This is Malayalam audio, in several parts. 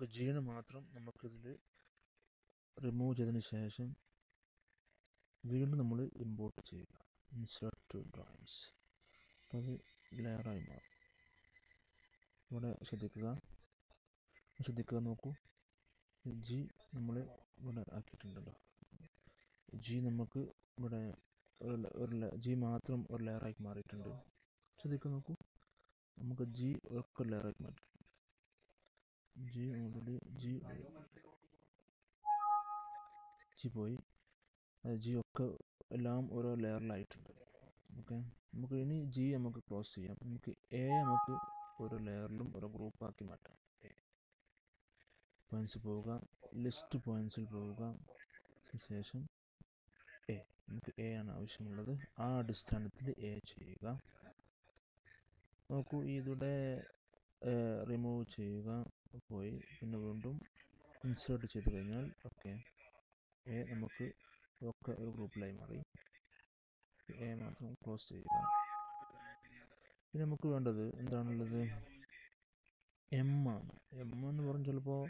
നമുക്ക് ജീന് മാത്രം നമുക്കിതിൽ റിമൂവ് ചെയ്തതിന് ശേഷം വീണ്ടും നമ്മൾ ഇമ്പോർട്ട് ചെയ്യുക. ഇൻസേർട്ട് ടു ഡ്രോയിങ്സ് അത് ലെയറായി മാറും. ഇവിടെ ശ്രദ്ധിക്കുക. ശ്രദ്ധിക്കുക നോക്കൂ. ജി നമ്മൾ ഇവിടെ ആക്കിയിട്ടുണ്ടല്ലോ. ജി നമുക്ക് ഇവിടെ ഒരു ജി മാത്രം ഒരു ലെയറാക്കി മാറിയിട്ടുണ്ട്. ശ്രദ്ധിക്കുക നോക്കൂ. നമുക്ക് ജി ഒക്കെ ലെയറാക്കി മാറ്റി ജി ഓൾറെഡി ജി ജി പോയി. ജി ഒക്കെ എല്ലാം ഓരോ ലെയറിലായിട്ടുണ്ട് ഓക്കെ നമുക്ക് ഇനി ജി നമുക്ക് ക്ലോസ് ചെയ്യാം. നമുക്ക് എ നമുക്ക് ഓരോ ലെയറിലും ഓരോ ഗ്രൂപ്പാക്കി മാറ്റാം. പോയിന്റ്സ് പോവുക. ലിസ്റ്റ് പോയിന്റ്സിൽ പോവുക. ശേഷം എ നമുക്ക് എ ആണ് ആവശ്യമുള്ളത്. ആ അടിസ്ഥാനത്തിൽ എ ചെയ്യുക. നോക്കൂ ഇതിവിടെ റിമൂവ് ചെയ്യുക. പോയി. പിന്നെ വീണ്ടും ഇൻസേർട്ട് ചെയ്ത് കഴിഞ്ഞാൽ ഓക്കെ എ നമുക്ക് ഒക്കെ ഒരു ഗ്രൂപ്പിലായി മാറി. എ മാത്രം ക്ലോസ് ചെയ്യുക. പിന്നെ നമുക്ക് വേണ്ടത് എന്താണുള്ളത്? എം ആണ്. എം എന്ന് പറഞ്ഞാൽ ചിലപ്പോൾ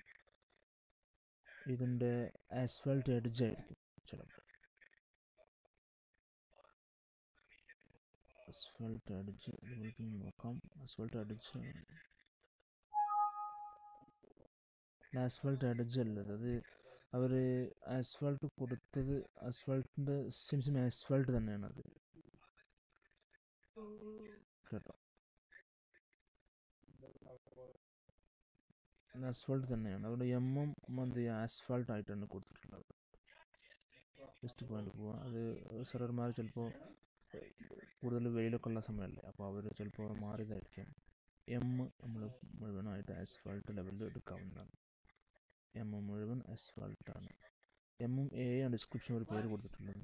ഇതിന്റെ ആസ്ഫാൾട്ട് എഡ്ജ് ആയിരിക്കും ചിലപ്പോൾ അസ്ഫാൾട്ട് അടിച്ച് നോക്കാം. അസ്ഫാൾട്ട് അടിച്ച് ആസ്ഫാൾട്ട് അടിച്ച് അല്ലത് അത് അവർ ആസ്ഫാൾട്ട് കൊടുത്തത് ആസ്ഫാൾട്ടിന്റെ സിം സിം ആസ്ഫാൾട്ട് തന്നെയാണ് അത്. കേട്ടോ? ആസ്ഫാൾട്ട് തന്നെയാണ്. അതുകൊണ്ട് എമ്മും എന്ത് ചെയ്യുക ആസ്ഫാൾട്ട് ആയിട്ടാണ് കൊടുത്തിട്ടുള്ളത്. ജസ്റ്റ് പോയിന്റ് പോവുക അത് സർവർമാർ ചിലപ്പോൾ കൂടുതൽ വെയിലൊക്കെ ഉള്ള സമയമല്ലേ അപ്പോൾ അവർ ചിലപ്പോൾ മാറിയതായിരിക്കും. എം നമ്മൾ മുഴുവനായിട്ട് ആസ്ഫാൾട്ട് ലെവലിൽ എടുക്കാവുന്നതാണ്. എം എം മുഴുവൻ ആസ്ഫാൾട്ടാണ് എമ്മും എ ആണ് ഡിസ്ക്രിപ്ഷൻ ഒരു പേര് കൊടുത്തിട്ടുള്ളത്.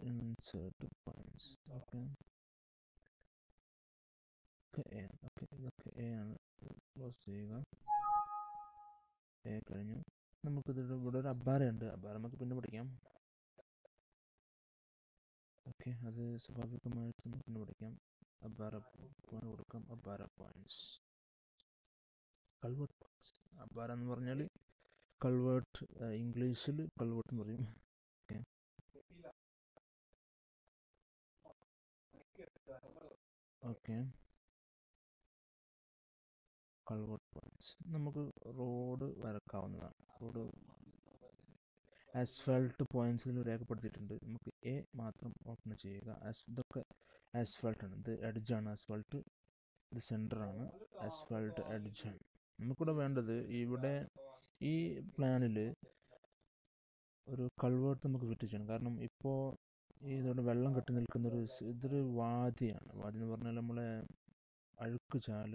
Insert points okay A okay ഇതൊക്കെ എ ആണ്. ക്ലോസ് ചെയ്യുക. എ കഴിഞ്ഞു. നമുക്കിത് ഇവിടെ ഒരു അബ്ബാരയുണ്ട് അബ്ബാര നമുക്ക് പിന്നെ പഠിക്കാം. ഓക്കെ അത് സ്വാഭാവികമായിട്ട് നമുക്ക് പിന്നെ പഠിക്കാം. അബ്ബാര പോയിന്റ് കൊടുക്കാം. അബ്ബാര പോയിന്റ്സ് കൾവേർട്ട് പോയിന്റ്സ് അബ്ബാര എന്ന് പറഞ്ഞാൽ കൾവേർട്ട് ഇംഗ്ലീഷിൽ കൾവേർട്ട് എന്ന് പറയും. ഓക്കെ. ഓക്കെ. കൾവേർട്ട് പോയിന്റ്സ് നമുക്ക് റോഡ് വരക്കാവുന്നതാണ്. റോഡ് ആസ്ഫാൾട്ട് പോയിന്റ്സിൽ രേഖപ്പെടുത്തിയിട്ടുണ്ട്. നമുക്ക് എ മാത്രം ഓപ്പൺ ചെയ്യുക. ആസ് ഇതൊക്കെ ആസ്ഫാൾട്ടാണ് ഇത് എഡ്ജാണ് ആസ്ഫാൾട്ട് ഇത് സെന്ററാണ് അസ്ഫാൾട്ട് അഡിഷൻ നമുക്കിവിടെ വേണ്ടത് ഇവിടെ ഈ പ്ലാനിൽ ഒരു കൾവേർട്ട് നമുക്ക് ഫിറ്റ് ചെയ്യണം. കാരണം ഇപ്പോൾ ഇതോടെ വെള്ളം കെട്ടി നിൽക്കുന്ന ഒരു ഇതൊരു വാദിയാണ് വാദി എന്ന് പറഞ്ഞാൽ നമ്മളെ അഴുക്ക് ചാൽ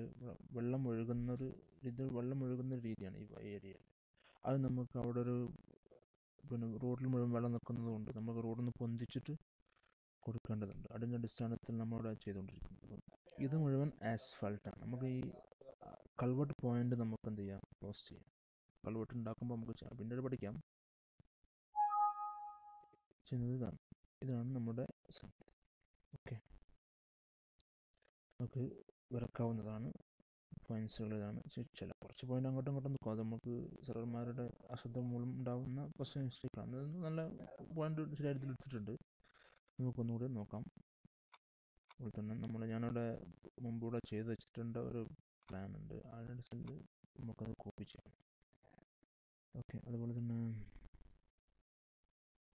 വെള്ളം ഒഴുകുന്നൊരു ഇത് വെള്ളം ഒഴുകുന്ന രീതിയാണ് ഈ ഏരിയയിൽ അത് നമുക്ക് അവിടെ ഒരു പിന്നെ റോഡിൽ മുഴുവൻ വെള്ളം നിൽക്കുന്നത് കൊണ്ട് നമുക്ക് റോഡിൽ നിന്ന് പൊന്തിച്ചിട്ട് കൊടുക്കേണ്ടതുണ്ട്. അതിന്റെ അടിസ്ഥാനത്തിൽ നമ്മളവിടെ ചെയ്തുകൊണ്ടിരിക്കുന്നത് ഇത് മുഴുവൻ ആസ്ഫാൾട്ടാണ് നമുക്ക് ഈ കൾവട്ട് പോയിന്റ് നമുക്ക് എന്ത് ചെയ്യാം? ക്ലോസ് ചെയ്യാം. കൾവട്ട് ഉണ്ടാക്കുമ്പോൾ നമുക്ക് പിന്നീട് പഠിക്കാം ചെയ്യുന്നത് ഇതാണ്. ഇതാണ് നമ്മുടെ സംഗതി ഓക്കെ നമുക്ക് വിറക്കാവുന്നതാണ്. പോയിന്റ്സുകൾ ഇതാണ്. ചില കുറച്ച് പോയിന്റ് അങ്ങോട്ടും ഇങ്ങോട്ടും നിൽക്കും അത് നമുക്ക് സർവർമാരുടെ അശ്രദ്ധ മൂലം ഉണ്ടാകുന്ന പ്രശ്നം മിസ്റ്റേക്കാണ് നല്ല പോയിന്റ് ശരിയായിട്ട് എടുത്തിട്ടുണ്ട്. നമുക്കൊന്നുകൂടി നോക്കാം. അതുപോലെ തന്നെ നമ്മൾ ഞാനവിടെ മുമ്പൂടെ ചെയ്ത് വെച്ചിട്ടുണ്ട് ഒരു പ്ലാൻ ഉണ്ട് അതിനനുസരിച്ച് നമുക്കത് കോപ്പി ചെയ്യാം. ഓക്കെ അതുപോലെ തന്നെ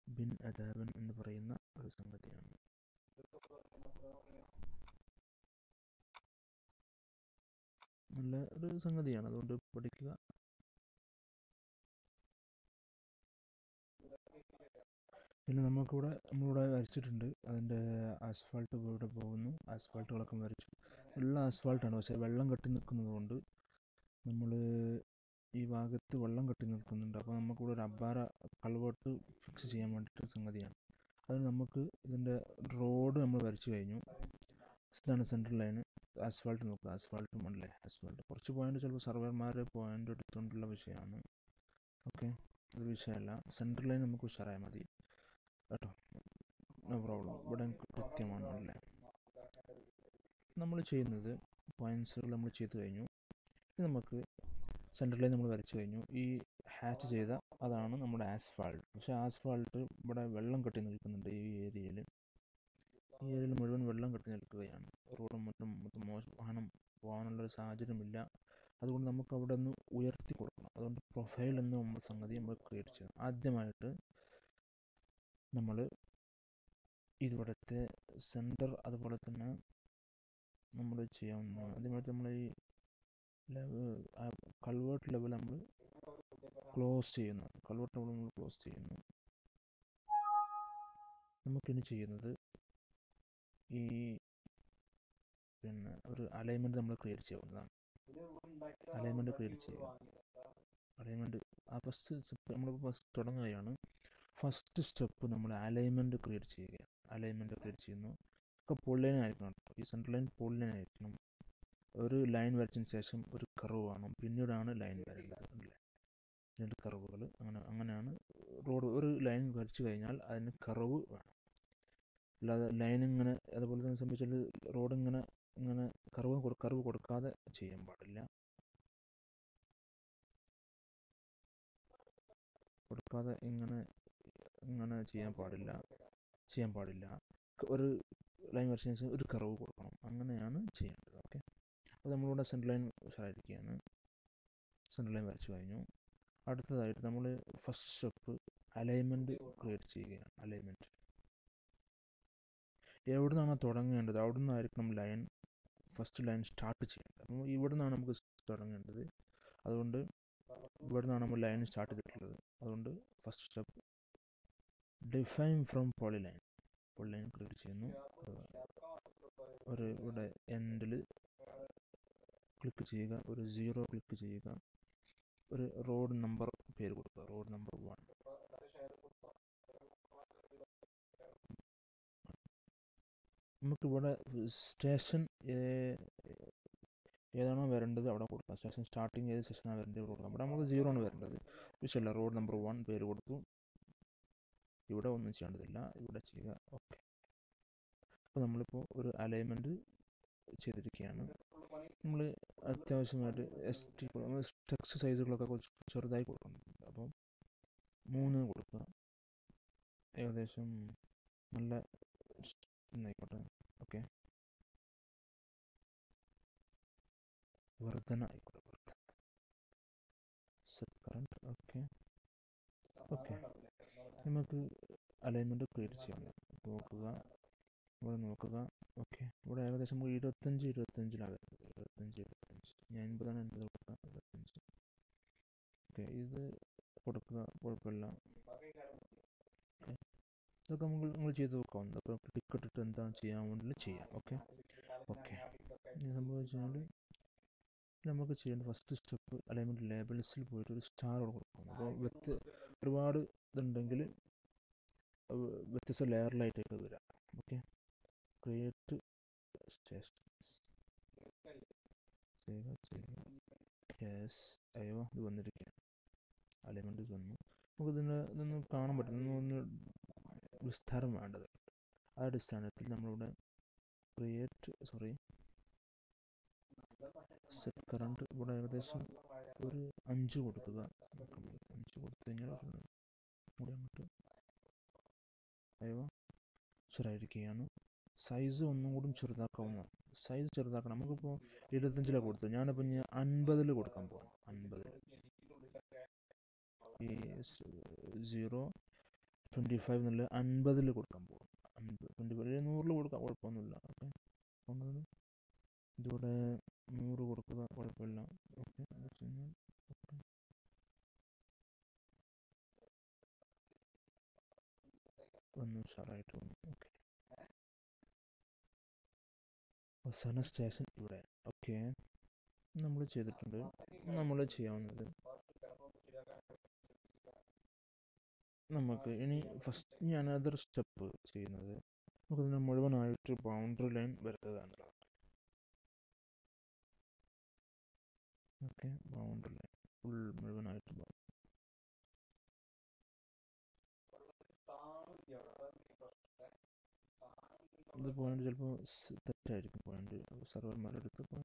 ബിൻ അദാബൻ എന്ന് പറയുന്ന ഒരു സംഗതിയാണ്. നല്ല ഒരു സംഗതിയാണ്. അതുകൊണ്ട് പഠിക്കുക. പിന്നെ നമുക്കിവിടെ നമ്മളിവിടെ വരച്ചിട്ടുണ്ട്. അതിന്റെ ആസ്ഫാൾട്ട് ഇവിടെ പോകുന്നു. ആസ്ഫാൾട്ടുകളൊക്കെ വരച്ചു. ഉള്ള ആസ്ഫാൾട്ടാണ് പക്ഷേ വെള്ളം കെട്ടി നിൽക്കുന്നത് കൊണ്ട് നമ്മൾ ഈ ഭാഗത്ത് വെള്ളം കെട്ടി നിൽക്കുന്നുണ്ട്. അപ്പോൾ നമുക്കിവിടെ ഒരു അബ്ബാറ കൾവേർട്ട് ഫിക്സ് ചെയ്യാൻ വേണ്ടിയിട്ട് സംഗതിയാണ്. അത് നമുക്ക് ഇതിന്റെ റോഡ് നമ്മൾ വരച്ചു കഴിഞ്ഞു. ഇതാണ് സെൻട്രൽ ലൈന് ആസ്ഫാൾട്ട് നോക്കുക. ആസ്ഫാൾട്ട് ഉണ്ടല്ലേ ആസ്ഫാൾട്ട് കുറച്ച് പോയിന്റ് ചിലപ്പോൾ സർവേർമാർ പോയിന്റ് എടുത്തുകൊണ്ടുള്ള വിഷയമാണ്. ഓക്കെ അത് വിഷയമല്ല. സെൻട്രൽ ലൈൻ നമുക്ക് ഉഷാറായാൽ മതി. കേട്ടോ. നോ പ്രോബ്ലം ഇവിടെ കൃത്യമാണ് നമ്മൾ ചെയ്യുന്നത് പോയിൻസുകൾ നമ്മൾ ചെയ്ത് കഴിഞ്ഞു. നമുക്ക് സെന്ററിൽ നമ്മൾ വരച്ചു കഴിഞ്ഞു. ഈ ഹാച്ച് ചെയ്ത അതാണ് നമ്മുടെ ആസ്ഫാൾട്ട് പക്ഷേ ആസ്ഫാൾട്ട് ഇവിടെ വെള്ളം കെട്ടി നിൽക്കുന്നുണ്ട് ഈ ഏരിയയിൽ. ഈ ഏരിയയിൽ മുഴുവൻ വെള്ളം കെട്ടി നിൽക്കുകയാണ്. റോഡും മറ്റും മൊത്തം മോശം വാഹനം പോകാനുള്ളൊരു സാഹചര്യമില്ല. അതുകൊണ്ട് നമുക്ക് അവിടെ ഒന്ന് ഉയർത്തി കൊടുക്കണം. അതുകൊണ്ട് പ്രൊഫൈൽ എന്ന സംഗതി നമ്മൾ ക്രിയേറ്റ് ചെയ്യണം. ആദ്യമായിട്ട് നമ്മൾ ഇവിടുത്തെ സെന്റർ അതുപോലെ തന്നെ നമ്മൾ ചെയ്യാവുന്നതാണ് ആദ്യമായിട്ട് നമ്മൾ ഈ ലെവൽ കൾവേർട്ട് ലെവൽ നമ്മൾ ക്ലോസ് ചെയ്യുന്നു. കൾവേർട്ട് ലെവൽ നമ്മൾ ക്ലോസ് ചെയ്യുന്നു. നമുക്കിനി ചെയ്യുന്നത് ഈ പിന്നെ ഒരു അലൈൻമെന്റ് നമ്മൾ ക്രിയേറ്റ് ചെയ്യാവുന്നതാണ് അലൈൻമെന്റ് ക്രിയേറ്റ് ചെയ്യുക അലൈൻമെന്റ് ആ ഫസ്റ്റ് നമ്മൾ ഫസ്റ്റ് തുടങ്ങുകയാണ്. ഫസ്റ്റ് സ്റ്റെപ്പ് നമ്മൾ അലൈൻമെന്റ് ക്രിയേറ്റ് ചെയ്യുക അലൈൻമെന്റ് ക്രിയേറ്റ് ചെയ്യുന്നു. ഒക്കെ ആയിരിക്കണം കേട്ടോ. ഈ സെൻട്രൽ ലൈൻ പൊള്ളൈൻ ആയിരിക്കണം ഒരു ലൈൻ വരച്ചതിന് ശേഷം ഒരു കർവ് കാണും പിന്നീടാണ് ലൈൻ വരേണ്ടത്. രണ്ട് കർവുകൾ. അങ്ങനെ അങ്ങനെയാണ് റോഡ് ഒരു ലൈൻ വരച്ചു കഴിഞ്ഞാൽ അതിന് കർവ് വേണം. അല്ലാതെ ലൈൻ ഇങ്ങനെ അതുപോലെ തന്നെ സംബന്ധിച്ചാൽ റോഡ് ഇങ്ങനെ ഇങ്ങനെ കർവ് കർവ് കൊടുക്കാതെ ചെയ്യാൻ പാടില്ല. കൊടുക്കാതെ ഇങ്ങനെ ഇങ്ങനെ ചെയ്യാൻ പാടില്ല. ചെയ്യാൻ പാടില്ല. ഒരു ലൈൻ വരച്ചതിന് ശേഷം ഒരു കർവ് കൊടുക്കണം. അങ്ങനെയാണ് ചെയ്യേണ്ടത്. ഓക്കെ അപ്പോൾ നമ്മളിവിടെ സെൻട്രൽ ലൈൻ ഉഷാറായിരിക്കുകയാണ് സെൻട്രൽ ലൈൻ വരച്ചു കഴിഞ്ഞു. അടുത്തതായിട്ട് നമ്മൾ ഫസ്റ്റ് സ്റ്റെപ്പ് അലൈൻമെന്റ് ക്രിയേറ്റ് ചെയ്യുകയാണ്. അലൈൻമെന്റ് എവിടെ നിന്നാണ് തുടങ്ങേണ്ടത്? അവിടെ നിന്നായിരിക്കണം ലൈൻ ഫസ്റ്റ് ലൈൻ സ്റ്റാർട്ട് ചെയ്യേണ്ടത്. അപ്പോൾ ഇവിടെ നിന്നാണ് നമുക്ക് തുടങ്ങേണ്ടത്. അതുകൊണ്ട് ഇവിടെ നിന്നാണ് നമ്മൾ ലൈൻ സ്റ്റാർട്ട് ചെയ്തിട്ടുള്ളത്. അതുകൊണ്ട് first step define from polyline. Polyline polyline create ചെയ്യുന്നു ഒരു ഇവിടെ എൻഡിൽ ക്ലിക്ക് ചെയ്യുക. ഒരു സീറോ ക്ലിക്ക് ചെയ്യുക. ഒരു റോഡ് നമ്പർ പേര് കൊടുക്കുക. Road number one. നമുക്കിവിടെ സ്റ്റേഷൻ ഏതാണോ വരേണ്ടത് അവിടെ കൊടുക്കാം. സ്റ്റേഷൻ സ്റ്റാർട്ടിങ് ഏത് സ്റ്റേഷനാണ് വരേണ്ടത് കൊടുക്കാം. ഇവിടെ നമുക്ക് സീറോ ആണ് വരേണ്ടത്. വിഷയമല്ല. റോഡ് നമ്പർ വൺ പേര് കൊടുത്തു. ഇവിടെ ഒന്നും ചെയ്യേണ്ടതില്ല. ഇവിടെ ചെയ്യുക. ഓക്കെ അപ്പോൾ നമ്മളിപ്പോൾ ഒരു അലൈൻമെന്റ് ചെയ്തിരിക്കുകയാണ്. നമ്മൾ അത്യാവശ്യമായിട്ട് എസ് ടി ടെക്സ്റ്റ് സൈസുകളൊക്കെ കുറച്ച് ചെറുതായി കൊടുക്കുന്നുണ്ട്. അപ്പോൾ മൂന്ന് കൊടുക്കുക. ഏകദേശം നല്ല ആയിക്കോട്ടെ ഓക്കെ വർധന ആയിക്കോട്ടെ സെറ്റ് കറണ്ട് ഓക്കെ ഓക്കെ നമുക്ക് അലൈൻമെന്റ് ക്രിയേറ്റ് ചെയ്യാം. നോക്കുക. ഇവിടെ നോക്കുക. ഓക്കെ ഇവിടെ ഏകദേശം ഇരുപത്തഞ്ച് ഇരുപത്തഞ്ചിലാണ് വരുന്നത് ഇരുപത്തഞ്ച് ഇരുപത്തഞ്ച് ഞാൻ എൺപതാണ് എൺപത് കൊടുക്കുക. ഇരുപത്തഞ്ച് ഓക്കെ ഇത് കൊടുക്കുക. കുഴപ്പമില്ല. ഇതൊക്കെ നമ്മൾ നിങ്ങൾ ചെയ്ത് നോക്കാം. ഇതൊക്കെ ക്ലിക്ക് ഇട്ടിട്ട് എന്താണ് ചെയ്യാൻ വേണ്ടി ചെയ്യാം. ഓക്കെ ഓക്കെ ഇനി സംഭവിച്ചാൽ നമുക്ക് ചെയ്യേണ്ട ഫസ്റ്റ് സ്റ്റെപ്പ് അലൈൻമെന്റ് ലേബിൾസിൽ പോയിട്ട് ഒരു സ്റ്റാർ കൊടുക്കണം. അപ്പോൾ വ്യത്യ ഒരുപാട് ഇതുണ്ടെങ്കിൽ വ്യത്യസ്ത ലെയറിലായിട്ടൊക്കെ വരാം. ഓക്കെ? Create stations. ചെയ്യുക ചെയ്യുക യെസ് അയ്യോ ഇത് വന്നിരിക്കുകയാണ്. അലൈൻമെന്റ് വന്നു. നമുക്ക് ഇതിന് ഇതൊന്ന് കാണാൻ പറ്റും. ഒന്ന് വിസ്താരം വേണ്ടത് ആ അടിസ്ഥാനത്തിൽ നമ്മളിവിടെ ക്രിയേറ്റ് സോറി സെറ്റ് കറണ്ട് ഇവിടെ ഏകദേശം ഒരു അഞ്ച് കൊടുക്കുക. അഞ്ച് കൊടുത്തു കഴിഞ്ഞാൽ കൂടി അങ്ങോട്ട് അയ്യോ ചെറുതായിരിക്കുകയാണ്. സൈസ് ഒന്നും കൂടി ചെറുതാക്കാവുന്ന സൈസ് ചെറുതാക്കണം. നമുക്കിപ്പോൾ ഇരുപത്തഞ്ചിലാണ് കൊടുത്തത്. ഞാനിപ്പോൾ ഇനി അൻപതിൽ കൊടുക്കാൻ പോകാം അൻപതിൽ. ഈ സീറോ ട്വന്റി ഫൈവ് എന്നുള്ള അൻപതിൽ കൊടുക്കാൻ പോകും അൻപത് ട്വന്റി ഫൈവ് നൂറിൽ കൊടുക്കാം. കുഴപ്പമൊന്നുമില്ല. ഓക്കെ. ഇതിവിടെ നൂറ് കൊടുക്കുക കുഴപ്പമില്ല. ഓക്കെ ഒന്ന് ഉഷാറായിട്ട് ഓക്കെ. അവസാന സ്റ്റേഷൻ ഇവിടെ. ഓക്കെ. നമ്മൾ ചെയ്തിട്ടുണ്ട്. നമ്മൾ ചെയ്യാവുന്നത്. നമുക്ക് ഇനി ഫസ്റ്റ് ഞാൻ അനദർ സ്റ്റെപ്പ് ചെയ്യുന്നത്. നമുക്ക് മുഴുവനായിട്ട് ബൗണ്ടറി ലൈൻ വരക്കുക എന്നുള്ളതാണ് ഓക്കെ ബൗണ്ടറി ഫുൾ മുഴുവനായിട്ട് ഇത് പോയിന്റ് ചിലപ്പോൾ തെറ്റായിരിക്കും പോയിന്റ് സർവർമാരെടുത്ത്